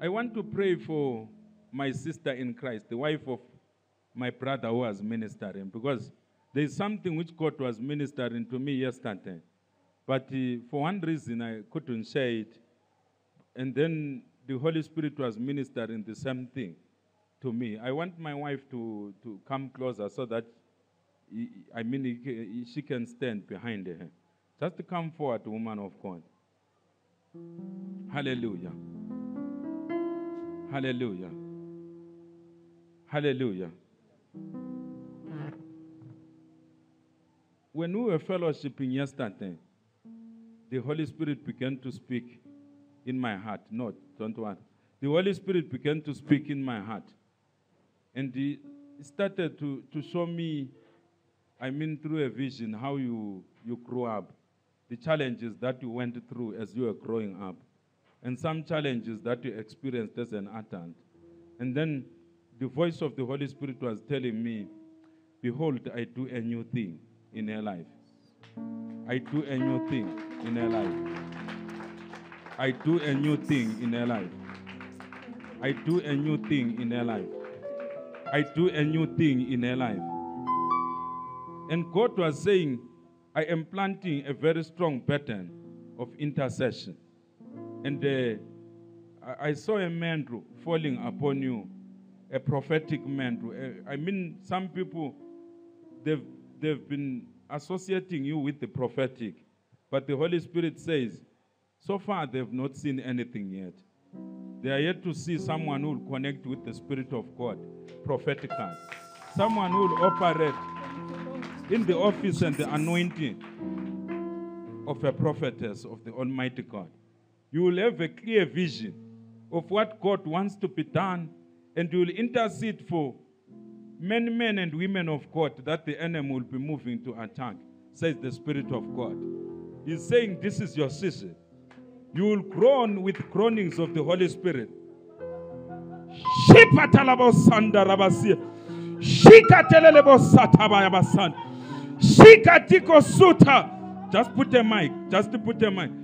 I want to pray for my sister in Christ, the wife of my brother who was ministering, because there is something which God was ministering to me yesterday. But uh, for one reason, I couldn't share it. And then the Holy Spirit was ministering the same thing to me. I want my wife to, to come closer so that, I mean, she can stand behind her. Just come forward, woman of God. Hallelujah. Hallelujah. Hallelujah. When we were fellowshipping yesterday, the Holy Spirit began to speak in my heart. No, don't worry. The Holy Spirit began to speak in my heart. And he started to, to show me, I mean, through a vision, how you, you grew up, the challenges that you went through as you were growing up, and some challenges that you experienced as an adult. And then the voice of the Holy Spirit was telling me, Behold, I do a new thing in her life. I do a new thing in her life. I do a new thing in her life. I do a new thing in her life. I do a new thing in her life. And God was saying, I am planting a very strong pattern of intercession. And uh, I, I saw a mantle falling upon you, a prophetic mantle. Uh, I mean, some people, they've, they've been associating you with the prophetic, but the Holy Spirit says, so far they've not seen anything yet. They are yet to see someone who will connect with the Spirit of God prophetically. Someone who will operate in the office and the anointing of a prophetess of the Almighty God. You will have a clear vision of what God wants to be done, and you will intercede for many men and women of God that the enemy will be moving to attack, says the Spirit of God. He's saying, This is your season. You will groan with groanings of the Holy Spirit. Just put a mic. Just put a mic.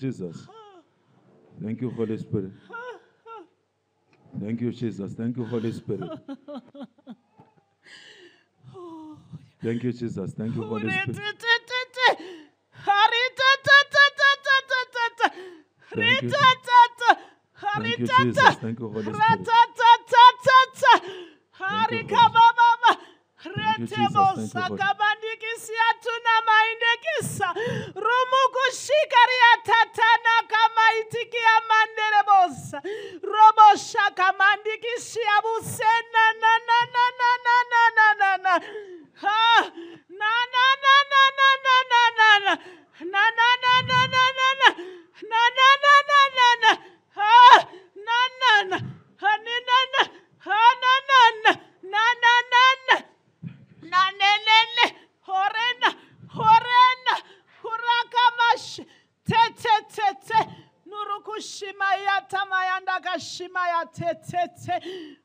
Jesus. Thank you, Holy Spirit. Thank you, Jesus. Thank you, Holy Spirit. Thank you, Jesus. Thank you, Holy Spirit. Thank you. Thank you, Jesus. Thank you, Holy Spirit. Thank you, Jesus. Thank you, Holy- kabandikisia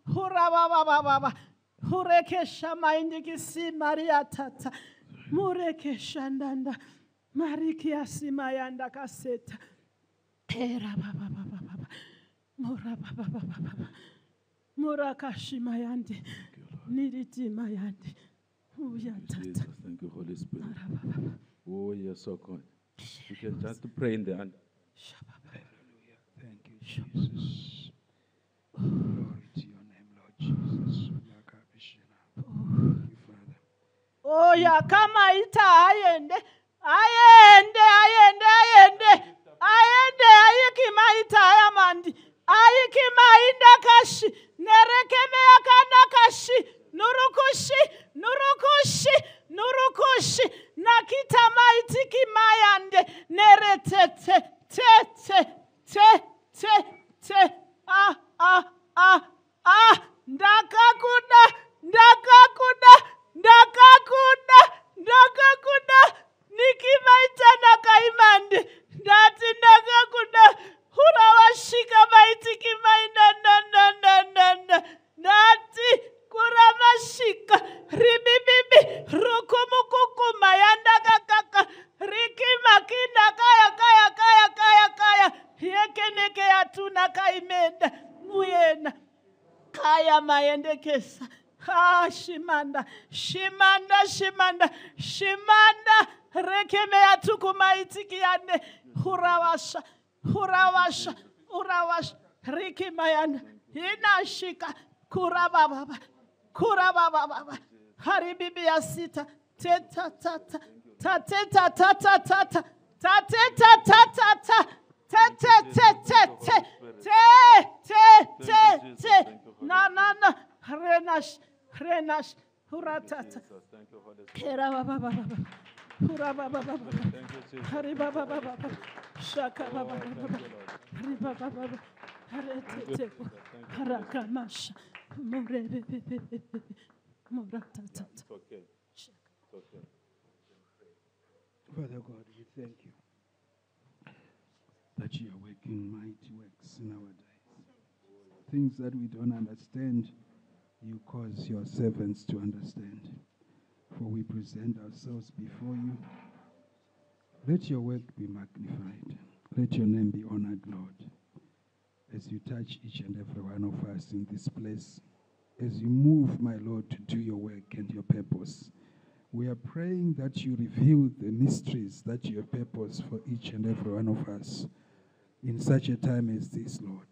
Hurabababa. Hurekesha maindi kisi Maria tata. Murekesha ndanda. Marikia simayanda kaseta. Era baba baba baba. Mura baba baba baba. Murakashi mayandi. Niriti mayandi. Uya tata. Thank you, Holy Spirit. Oh, you're so good. You can just pray in the hand. Hallelujah. Thank you, Jesus. Oya kama ita ayende ayende ayende ayende aende aikimaita ayamandi aikimaindakashi nerekemeyakandakashi nurukushi nurukushi nurukushi nakitamaitikimayande neretete maendekesa Ah, shimanda. Shimanda shimanda. Shimanda. Rekemeya tukumaitikiande hurawasha. Hurawasha. Urawasha rikimayanda inashika. Kurabababa. Kurabababa. Haribibi ya sita. Tetatata tatetatatatata tatetatatatata tetetetete te te te. Na na na renash renash huratata Thank you, Jesus. Father God, we thank you that you are working mighty works in our days. Things that we don't understand, you cause your servants to understand. For we present ourselves before you. Let your work be magnified. Let your name be honored, Lord, as you touch each and every one of us in this place. As you move, my Lord, to do your work and your purpose. We are praying that you reveal the mysteries that you have purpose for each and every one of us in such a time as this, Lord.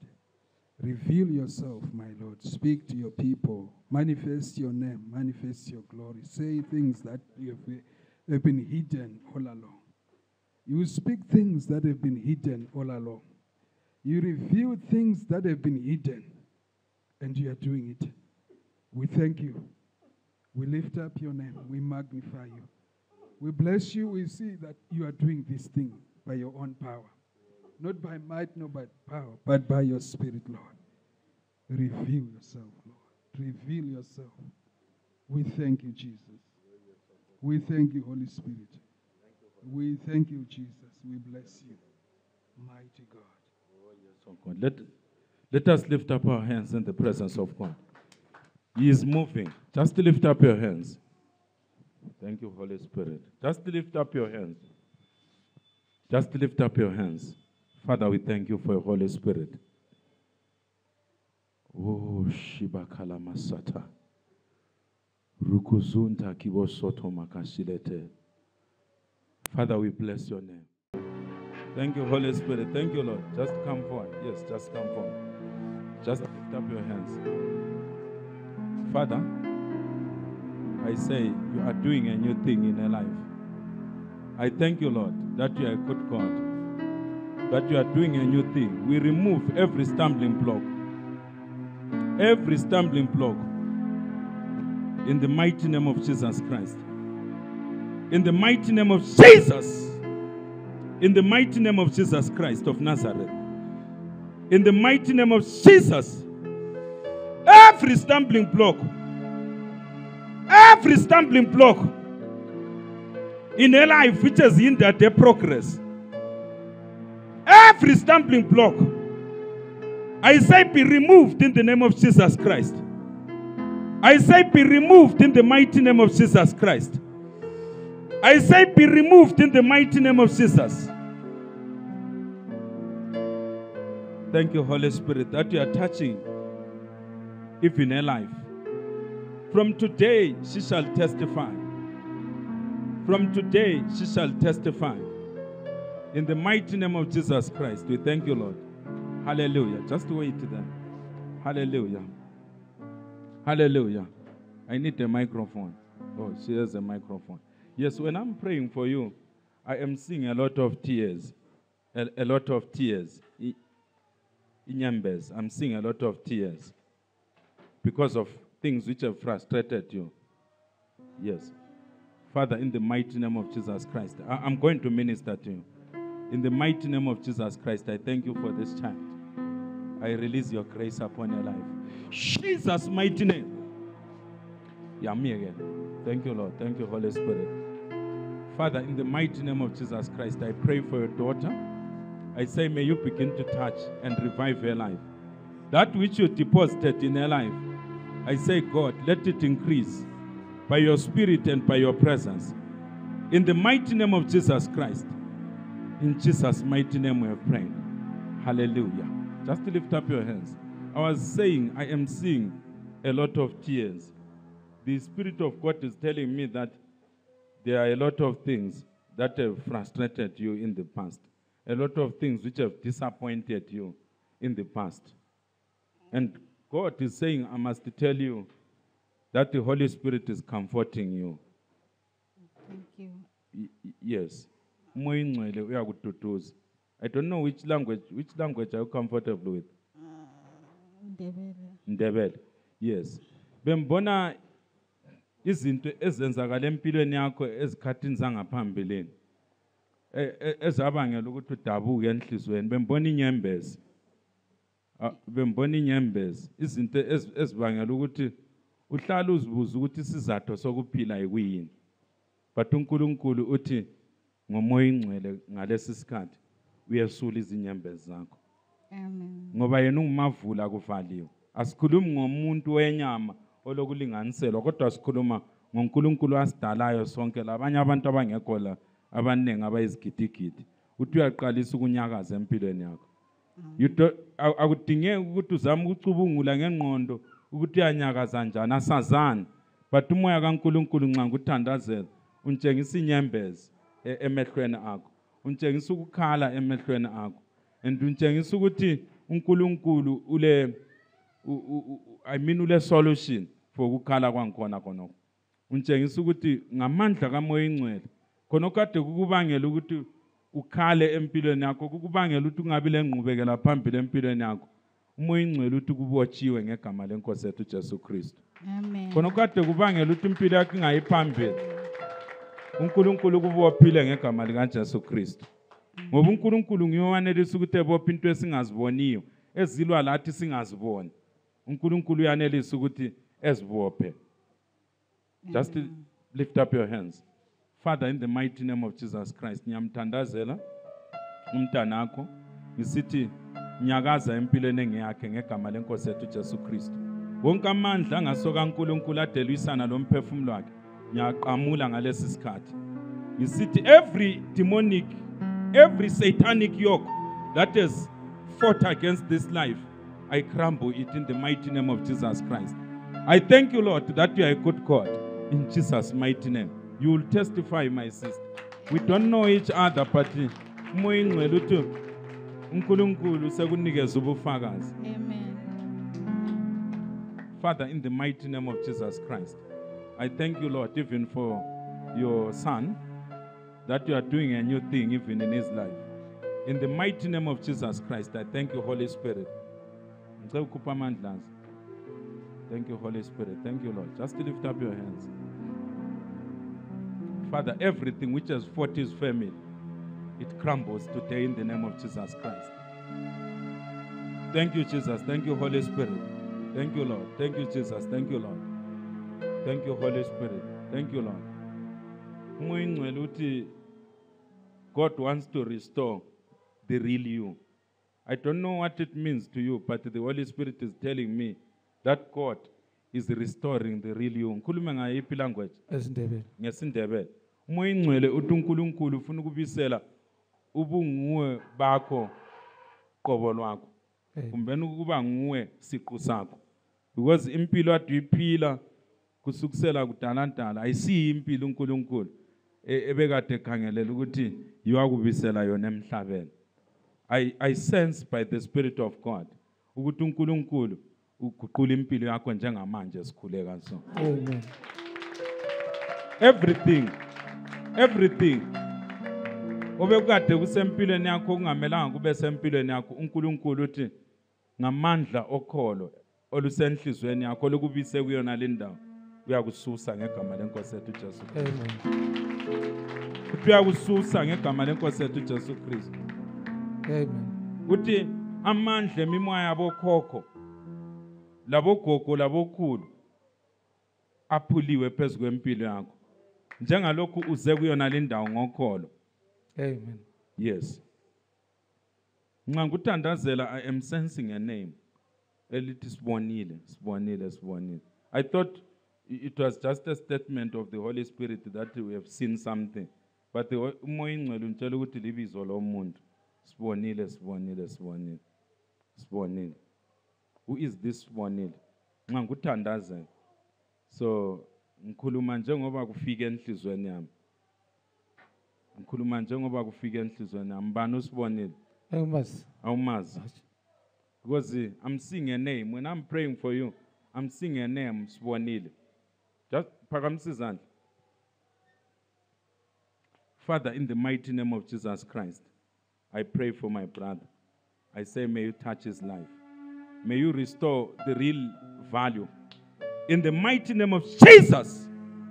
Reveal yourself, my Lord. Speak to your people. Manifest your name. Manifest your glory. Say things that have, been hidden all along. You speak things that have been hidden all along. You reveal things that have been hidden, and you are doing it. We thank you. We lift up your name. We magnify you. We bless you. We see that you are doing this thing by your own power. Not by might, nor by power, but by your spirit, Lord. Reveal yourself, Lord. Reveal yourself. We thank you, Jesus. We thank you, Holy Spirit. We thank you, Jesus. We bless you. Mighty God. God. Let, let us lift up our hands in the presence of God. He is moving. Just lift up your hands. Thank you, Holy Spirit. Just lift up your hands. Just lift up your hands. Father, we thank you for your Holy Spirit. Oh, Shiba Kalamasata. Rukuzunta Kibosoto Makasilete. Father, we bless your name. Thank you, Holy Spirit. Thank you, Lord. Just come forward. Yes, just come forward. Just lift up your hands. Father, I say you are doing a new thing in her life. I thank you, Lord, that you are a good God, that you are doing a new thing. We remove every stumbling block, every stumbling block in the mighty name of Jesus Christ. In the mighty name of Jesus. In the mighty name of Jesus Christ of Nazareth. In the mighty name of Jesus. Every stumbling block, every stumbling block in her life which has hindered their progress, every stumbling block, I say be removed in the name of Jesus Christ. I say be removed in the mighty name of Jesus Christ. I say be removed in the mighty name of Jesus. Thank you, Holy Spirit, that you are touching even her life. From today, she shall testify. From today, she shall testify. In the mighty name of Jesus Christ, we thank you, Lord. Hallelujah. Just wait there. Hallelujah. Hallelujah. I need a microphone. Oh, she has a microphone. Yes, when I'm praying for you, I am seeing a lot of tears. a, a lot of tears. I- Inyembes, I'm seeing a lot of tears because of things which have frustrated you. Yes. Father, in the mighty name of Jesus Christ, I- I'm going to minister to you. In the mighty name of Jesus Christ, I thank you for this child. I release your grace upon your life. Jesus' mighty name. Yeah, me again. Thank you, Lord. Thank you, Holy Spirit. Father, in the mighty name of Jesus Christ, I pray for your daughter. I say, may you begin to touch and revive her life. That which you deposited in her life, I say, God, let it increase by your spirit and by your presence. In the mighty name of Jesus Christ, in Jesus' mighty name we have prayed. Hallelujah. Just lift up your hands. I was saying, I am seeing a lot of tears. The Spirit of God is telling me that there are a lot of things that have frustrated you in the past, a lot of things which have disappointed you in the past. And God is saying, I must tell you that the Holy Spirit is comforting you. Thank you. Y- yes umoya ingcwele uyakududuza. I don't know which language which language are you comfortable with? Ndebele. ndebele yes. Bembona izinto ezenzakala empilweni yakho ezikhathini zangaphambilini e- e- ezabangela ukuthi udabuke enhlizweni. Bembona inyembezi. Ah, bembona inyembezi. Izinto ezi- ezibangela ukuthi uhlala uzibuza ukuthi isizathu sokuphila yikuyini. But uNkulunkulu uthi ngomoya ingcwele ngalesi sikhathi uyesula izinyembezi zakho. Amen. ngoba yena ungumavula kuvaliwe asikhulumi ngomuntu wenyama olokulinganiselwa kodwa sikhuluma ngoNkulunkulu asidalayo sonke labanye abantu abangekho la abaningi abayizigidigidi. Uthi uyaqalisa ukunyakaza empilweni yakho. You do- awu- akudingeki ukuthi uzame ukucubungula ngengqondo ukuthi uyanyakaza njani asazani. But umoya kaNkulunkulu nxa ngikuthandazela untshengisa inyembezi. e- emehlweni akho. Untshengisa ukukhala emehlweni akho. And untshengisa ukuthi uNkulunkulu ule I mean ule solution for ukukhala kwangikhona khonokho. Untshengisa ukuthi ngamandla kamoya ingcwele khona kade kukubangela ukuthi ukhale empilweni yakho kukubangela ukuthi ungabi lengqubekela phambili empilweni yakho. Umoya ingcwele uthi kubotshiwe ngegama lenkosi yethu Jesu Kristu. Khona kade kubangela ukuthi impilo yakho ingayi phambili. uNkulunkulu kubophile ngegama likaJesu Kristu. Ngoba uNkulunkulu nguye owanelisa ukuthi ebophe into esingaziboniyo ezilwa lathi singaziboni. uNkulunkulu uyanelisa ukuthi ezibophe. Just lift up your hands. Father in the mighty name of jesus christ ngiyamthandazela umntanakho. Ngisithi nyakaza empilweni engeyakhe ngegama lenkosi yethu jesu kristu. Wonke amandla angasoka kankulunkulu adelwisana lomphefumulo wakhe. Ngiyaqamula ngalesi sikhathi. Ngisithi every demonic every satanic yoke that has fought against this life i crumble it in the mighty name of jesus christ. I thank you lord that you are a good god. In jesus mighty name. You will testify my sister. We don't know each other but eh, umoya ingcwele uthi unkulunkulu sekunikeza ubufakazi. Amen. Father, in the mighty name of Jesus Christ, I thank you, Lord, even for your son, that you are doing a new thing even in his life. In the mighty name of Jesus Christ, I thank you, Holy Spirit. Thank you, Holy Spirit. Thank you, Lord. Just lift up your hands. Father, everything which has fought his family, it crumbles today in the name of Jesus Christ. Thank you, Jesus. Thank you, Holy Spirit. Thank you, Lord. Thank you, Jesus. Thank you, Lord. Thank you, Holy Spirit. Thank you, Lord. Umoya ingcwele uthi God wants to restore the real you. I don't know what it means to you, but the Holy Spirit is telling me that God is restoring the real you. Ngikhulume ngayiphi language? ezindebele ngesindebele umoya ingcwele uthi unkulunkulu ufuna ukubisela ubunguwe bakho qobo lwakho Eh. kumbeni ukuba nguwe siqu sakho because impilo ade uyiphila kusukusela kudalandala ayisiyi impilo unkulunkulu e- ebekade ekhangelela ukuthi yiwakubisela yona emhlabeni. I, I sense by the Spirit of God ukuthi unkulunkulu uguqula impilo yakho njengamanje sikhuleka so everything everything obekade kusempilweni yakho kungamelanga kube sempilweni yakho uNkulunkulu uthi ngamandla okholo olusenhlizweni yakho lokubise kuyona le ndawo uyakususa ngegama lenkosi yethu Jesu Amen. uthi uyakususa ngegama lenkosi yethu Jesu Kristu. Amen. uthi amandla emimoya yabokhokho labogogo labokhulu aphuliwe phezu kwempilo yakho. Njengalokhu uze kuyona le ndawo ngokholo. Amen. yes. Nxa ngikuthandazela i am sensing a name. Elithi sibonile sibonile sibonile. I thought i- it was just a statement of the holy spirit that we have seen something. But the Ho- umoya ingcwele untshela ukuthi libizo lomuntu. Sibonile sibonile sibonile. Sibonile. Who is this sibonile? Nxa ngikuthandazela. So ngikhuluma njengoba kufika enhlizweni yami. Ngikhuluma njengoba kufika enhlizweni yami. Bani usibonile? Engimazi. awumazi. Because uh, i'm seeing a name. When i'm praying for you i'm seeing a name. Sibonile. Just phakamisa izandla father in the mighty name of jesus christ i pray for my brother. I say may you touch his life. May you restore the real value. In the mighty name of jesus.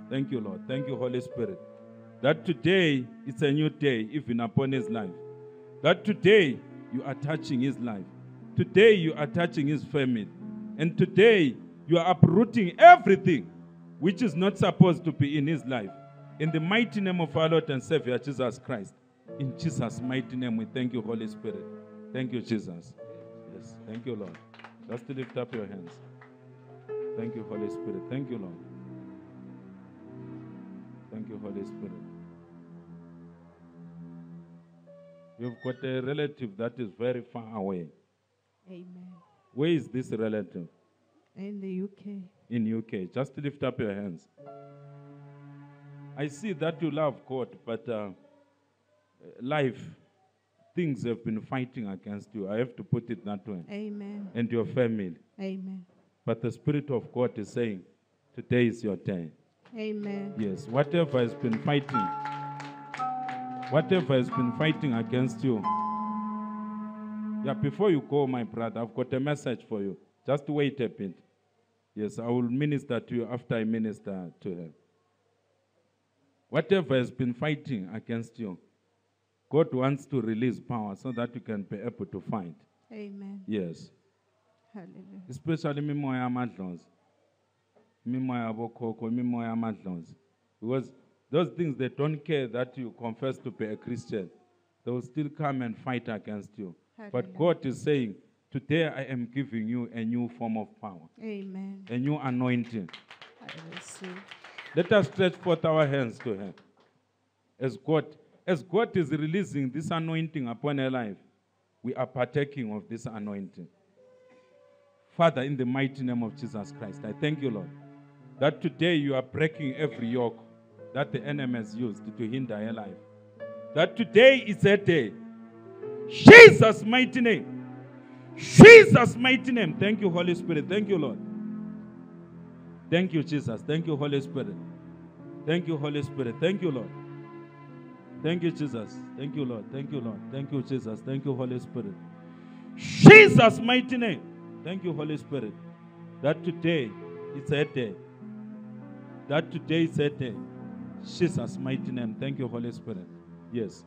Thank you lord. Thank you holy spirit. That today it's a new day even upon his life. That today you are touching his life. Today you are touching his family. And today you are uprooting everything which is not supposed to be in his life. In the mighty name of our Lord and Savior Jesus Christ. In Jesus' mighty name, we thank you, Holy Spirit. Thank you, Jesus. Yes, thank you, Lord. Just to lift up your hands. Thank you, Holy Spirit. Thank you, Lord. Thank you, Holy Spirit. You've got a relative that is very far away. Amen. Where is this relative? In the UK. In UK. Just lift up your hands. I see that you love God, but uh, life, things have been fighting against you. I have to put it that way. Amen. And your family. Amen. But the Spirit of God is saying, today is your day. Amen. Yes, whatever has been fighting, whatever has been fighting against you. Yeah, before you go, my brother, I've got a message for you. Just wait a bit. Yes, I will minister to you after I minister to her. Whatever has been fighting against you, God wants to release power so that you can be able to fight. Amen. Yes. Hallelujah. especially imimoya yamadlozi imimoya yabokhokho imimoya yamadlozi because those things they don't care that you confess to be a christian they will still come and fight against you but god is saying today i am giving you a new form of power Amen. a new anointing I receive. let us stretch forth our hands to her as god as god is releasing this anointing upon her life we are partaking of this anointing Father, in the mighty name of Jesus Christ, I thank you, Lord, that today you are breaking every yoke that the enemy has used to hinder your life. That today is a day. Jesus' mighty name. Jesus' mighty name. Thank you, Holy Spirit. Thank you, Lord. Thank you, Jesus. Thank you, Holy Spirit. Thank you, Holy Spirit. Thank you, Lord. Thank you, Jesus. Thank you, Lord. Thank you, Lord. Thank you, Jesus. Thank you, Holy Spirit. Jesus' mighty name. Thank you, Holy Spirit. That today is a day. That today is a day. Jesus' mighty name. Thank you, Holy Spirit. Yes.